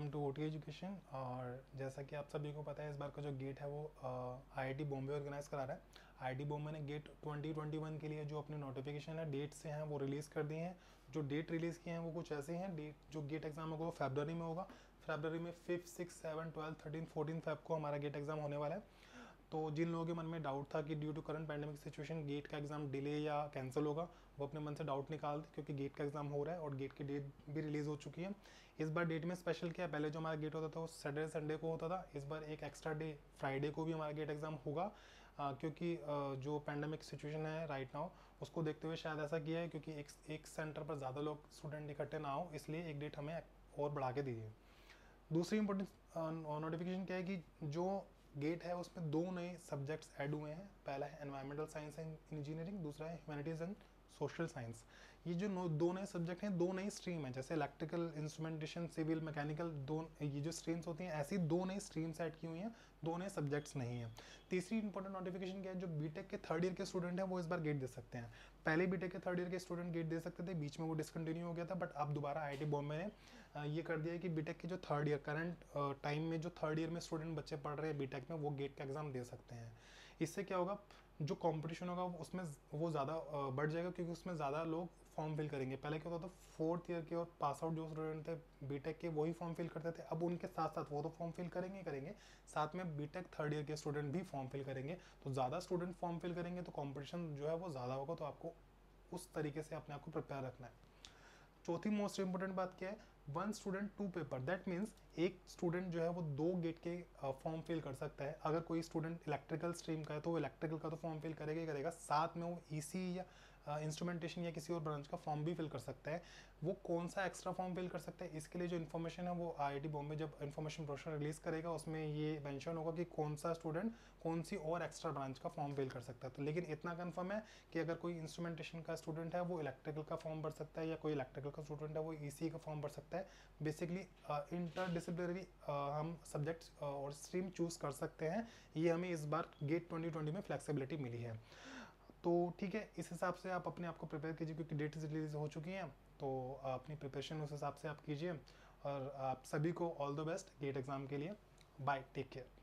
Notification और जैसा कि आप सभी को पता है, इस बार का जो गेट है वो आईआईटी बॉम्बे ऑर्गेनाइज करा रहा है। आईआईटी बॉम्बे ने गेट 2021 के लिए जो अपने नोटिफिकेशन है डेट्स हैं, वो रिलीज़ कर दिए हैं। जो डेट रिलीज़ किए हैं, वो कुछ ऐसे हैं। डेट जो गेट एग्ज़ाम होगा वो फेबररी में होगा। फेबररी में fifth six seven twelfth thirteen fourteen Feb को हमारा गेट एग्ज़ाम होने वाला है। तो जिन लोगों के मन में डाउट था कि due to current pandemic situation GATE का एग्ज़ाम डिले या कैंसिल होगा वो अपने मन से डाउट निकाल दे क्योंकि गेट का एग्ज़ाम हो रहा है और गेट की डेट भी रिलीज़ हो चुकी है। इस बार डेट में स्पेशल क्या है? पहले जो हमारा गेट होता था वो सैटरडे संडे को होता था। इस बार एक एक्स्ट्रा डे फ्राइडे को भी हमारा गेट एग्ज़ाम होगा क्योंकि आ, जो पैंडमिक सिचुएशन है राइट नाउ उसको देखते हुए शायद ऐसा किया है क्योंकि एक एक सेंटर पर ज़्यादा लोग स्टूडेंट इकट्ठे ना हो इसलिए एक डेट हमें और बढ़ा के दीजिए। दूसरी इंपॉर्टेंट नोटिफिकेशन क्या है कि जो गेट है, उसमें दो नए सब्जेक्ट्स ऐड हुए हैं। पहला है एनवायरमेंटल साइंस एंड इंजीनियरिंग दूसरा है ह्यूमैनिटीज़ एंड सोशल साइंस ये जो दो नए सब्जेक्ट हैं, दो नई स्ट्रीम है, जैसे इलेक्ट्रिकल इंस्ट्रूमेंटेशन सिविल मैकेनिकल दो, ये जो स्ट्रीम्स होती हैं, ऐसी दो नई स्ट्रीम्स ऐड की हुई हैं, दो नए सब्जेक्ट्स नहीं हैं। तीसरी इंपॉर्टेंट नोटिफिकेशन क्या है, जो बीटेक के थर्ड ईयर के स्टूडेंट हैं, वो इस बार गेट दे सकते हैं। पहले बीटेक के थर्ड ईयर के स्टूडेंट गेट दे सकते थे, बीच में वो डिसकंटिन्यू हो गया था बट अब दोबारा आई बॉम्बे ने ये कर दिया है कि बीटेक के जो थर्ड ईयर करंट टाइम में जो थर्ड ईयर में स्टूडेंट बच्चे पढ़ रहे हैं बीटेक में, वो गेट का एग्ज़ाम दे सकते हैं। इससे क्या होगा, जो कंपटीशन होगा, उसमें वो ज़्यादा बढ़ जाएगा क्योंकि उसमें ज़्यादा लोग फॉर्म फिल करेंगे। पहले क्या होता था फोर्थ ईयर के और पास आउट जो स्टूडेंट थे बीटेक के, वही फॉर्म फिल करते थे। अब उनके साथ साथ वो तो फॉर्म फिल करेंगे ही करेंगे। साथ में बीटेक थर्ड ईयर के स्टूडेंट भी फॉर्म फिल करेंगे। तो ज़्यादा स्टूडेंट फॉर्म फिल करेंगे तो कॉम्पिटिशन जो है वो ज़्यादा होगा। तो आपको उस तरीके से अपने आप को प्रिपेयर रखना है। चौथी मोस्ट इंपॉर्टेंट बात क्या है one student two paper that means एक स्टूडेंट जो है वो दो गेट के फॉर्म फिल कर सकता है। अगर कोई स्टूडेंट इलेक्ट्रिकल स्ट्रीम का है तो वो इलेक्ट्रिकल का तो फॉर्म फिल करेगा ही करेगा। साथ में वो ईसी e या इंस्ट्रूमेंटेशन या किसी और ब्रांच का फॉर्म भी फिल कर सकता है। वो कौन सा एक्स्ट्रा फॉर्म फिल कर सकता है, इसके लिए जो इन्फॉर्मेशन है वो आई बॉम्बे जब इन्फॉर्मेशन प्रोशन रिलीज़ करेगा, उसमें ये मैंशन होगा कि कौन सा स्टूडेंट कौन सी और एक्स्ट्रा ब्रांच का फॉर्म फिल कर सकता है। तो लेकिन इतना कन्फर्म है कि अगर कोई इंस्ट्रूमेंटेशन का स्टूडेंट है, वो इलेक्ट्रिकल का फॉर्म भर सकता है या कोई इलेक्ट्रिकल का स्टूडेंट है, वो ई e का फॉर्म भर सकता है। बेसिकली इंटर डिसिप्लिनरी हम सब्जेक्ट और स्ट्रीम चूज़ कर सकते हैं। ये हमें इस बार गेट 2020 में फ्लेक्सिबिलिटी मिली है। तो ठीक है, इस हिसाब से आप अपने आप को प्रिपेयर कीजिए क्योंकि डेट रिलीज़ हो चुकी हैं। तो अपनी प्रिपरेशन उस हिसाब से आप कीजिए और आप सभी को all the best GATE exam के लिए। Bye take care